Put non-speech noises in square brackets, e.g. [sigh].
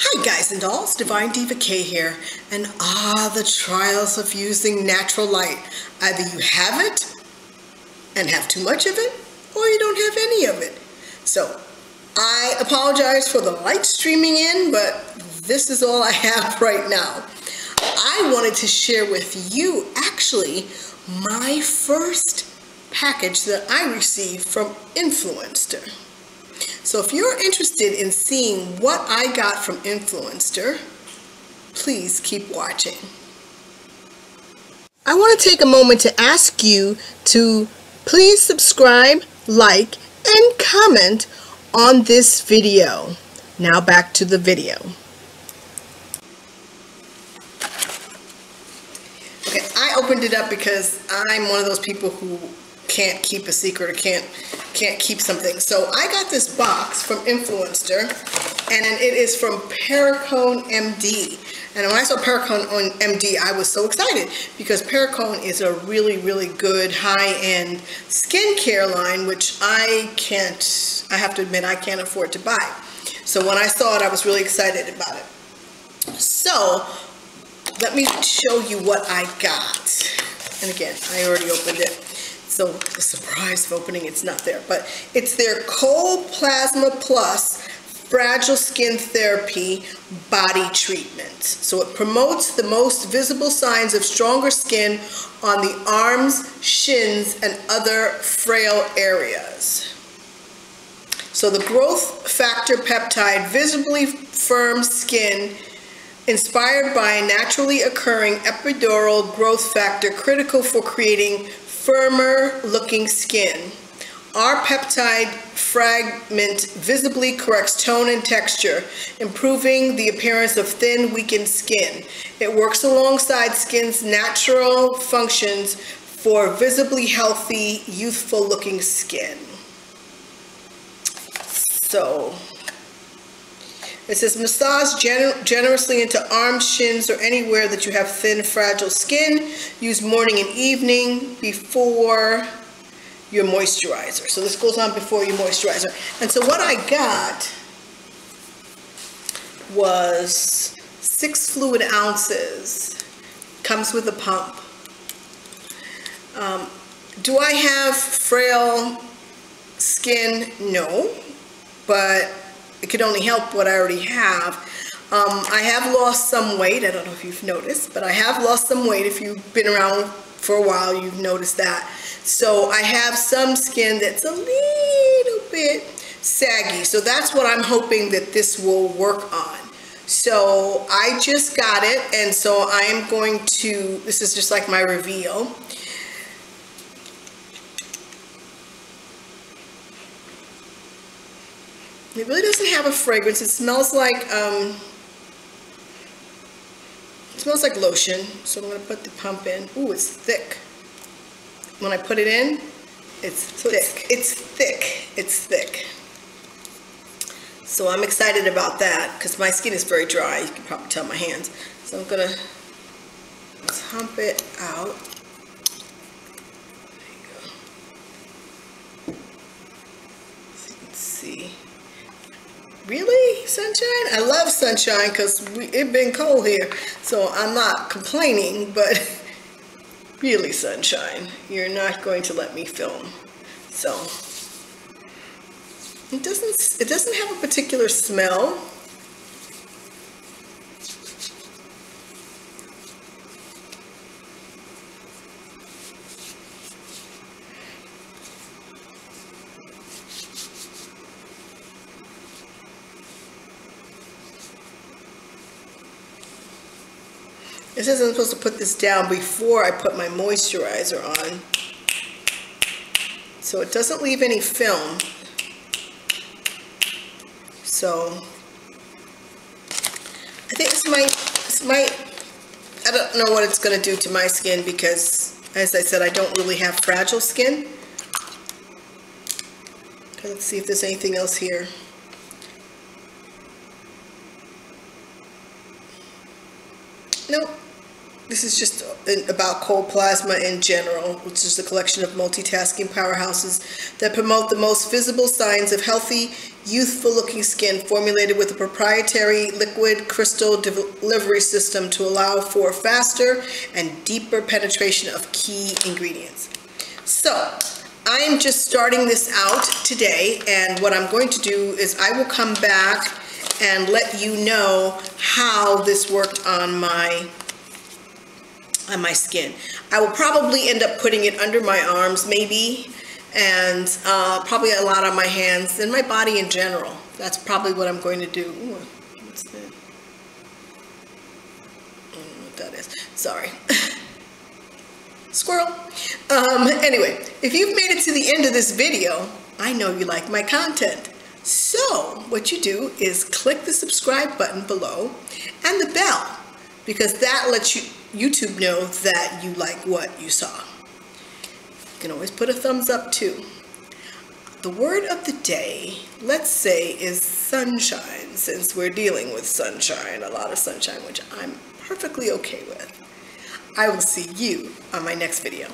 Hi guys and dolls, Divine Diva K here, and ah, the trials of using natural light. Either you have it and have too much of it, or you don't have any of it. So, I apologize for the light streaming in, but this is all I have [laughs] right now. I wanted to share with you, actually, my first package that I received from Influenster. So if you're interested in seeing what I got from Influenster, please keep watching. I want to take a moment to ask you to please subscribe, like, and comment on this video. Now back to the video. Okay, I opened it up because I'm one of those people who can't keep a secret or can't can't keep something. So I got this box from Influenster, and it is from Perricone MD. And when I saw Perricone on MD, I was so excited because Perricone is a really, really good high-end skincare line, which I can't, I have to admit, I can't afford to buy. So when I saw it, I was really excited about it. So let me show you what I got. And again, I already opened it. So the surprise of opening, it's not there, but it's their Cold Plasma Plus Fragile Skin Therapy Body Treatment. So it promotes the most visible signs of stronger skin on the arms, shins, and other frail areas. So the growth factor peptide visibly firm skin inspired by a naturally occurring epidural growth factor critical for creating firmer looking skin. Our peptide fragment visibly corrects tone and texture, improving the appearance of thin, weakened skin. It works alongside skin's natural functions for visibly healthy, youthful looking skin. So, it says massage gener generously into arms, shins, or anywhere that you have thin, fragile skin. Use morning and evening before your moisturizer. So this goes on before your moisturizer. And so what I got was six fluid ounces. Comes with a pump. Um, do I have frail skin? No. But it could only help what I already have. Um, I have lost some weight. I don't know if you've noticed, but I have lost some weight. If you've been around for a while, you've noticed that. So I have some skin that's a little bit saggy. So that's what I'm hoping that this will work on. So I just got it, and so I am going to, this is just like my reveal. It really doesn't have a fragrance. It smells like, um, it smells like lotion. So I'm going to put the pump in. Ooh, it's thick. When I put it in, it's so thick. It's, it's thick. It's thick. So I'm excited about that because my skin is very dry. You can probably tell my hands. So I'm going to pump it out. There you go. So you can see. Really, sunshine? I love sunshine because it's been cold here. So I'm not complaining, but [laughs] really sunshine. You're not going to let me film. So it doesn't it doesn't have a particular smell. It says I'm supposed to put this down before I put my moisturizer on. So it doesn't leave any film. So I think this might, this might, I don't know what it's going to do to my skin because, as I said, I don't really have fragile skin. Let's see if there's anything else here. This is just about cold plasma in general, which is a collection of multitasking powerhouses that promote the most visible signs of healthy, youthful-looking skin formulated with a proprietary liquid crystal delivery system to allow for faster and deeper penetration of key ingredients. So, I am just starting this out today, and what I'm going to do is I will come back and let you know how this worked on my on my skin. I will probably end up putting it under my arms maybe and uh, probably a lot on my hands and my body in general. That's probably what I'm going to do. Ooh, what's that? I don't know what that is. Sorry. [laughs] Squirrel. Um, anyway, if you've made it to the end of this video, I know you like my content. So what you do is click the subscribe button below and the bell because that lets you YouTube know that you like what you saw. You can always put a thumbs up too. The word of the day, let's say, is sunshine, since we're dealing with sunshine, a lot of sunshine, which I'm perfectly okay with. I will see you on my next video.